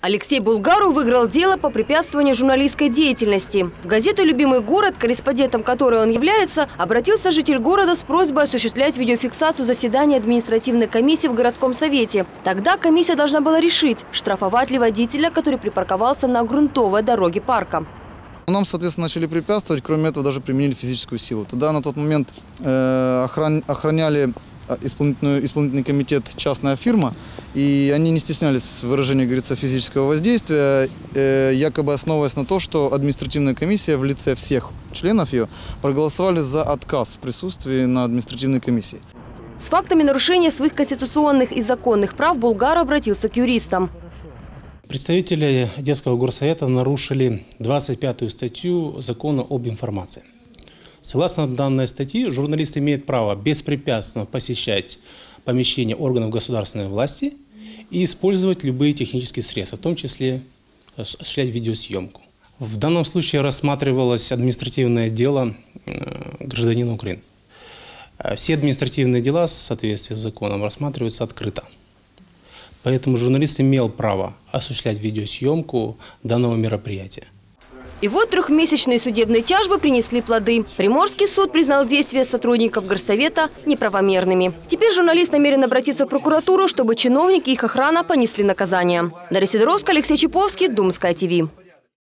Алексей Булгару выиграл дело по препятствованию журналистской деятельности. В газету «Любимый город», корреспондентом которой он является, обратился житель города с просьбой осуществлять видеофиксацию заседания административной комиссии в городском совете. Тогда комиссия должна была решить, штрафовать ли водителя, который припарковался на грунтовой дороге парка. Нам, соответственно, начали препятствовать, кроме этого даже применили физическую силу. Тогда на тот момент э, охран- охраняли а, исполнительную- исполнительный комитет частная фирма, и они не стеснялись в выражении, говорится, физического воздействия, э, якобы основываясь на то, что административная комиссия в лице всех членов ее проголосовали за отказ в присутствии на административной комиссии. С фактами нарушения своих конституционных и законных прав Булгар обратился к юристам. Представители детского горсовета нарушили 25 статью закона об информации. Согласно данной статьи, журналист имеет право беспрепятственно посещать помещения органов государственной власти и использовать любые технические средства, в том числе осуществлять видеосъемку. В данном случае рассматривалось административное дело э, гражданина Украины. Э, Все административные дела в соответствии с законом рассматриваются открыто. Поэтому журналист имел право осуществлять видеосъемку данного мероприятия. И вот трехмесячные судебные тяжбы принесли плоды. Приморский суд признал действия сотрудников горсовета неправомерными. Теперь журналист намерен обратиться в прокуратуру, чтобы чиновники и их охрана понесли наказание. Дарья Сидоровская, Алексей Чеповский, Думская ТВ.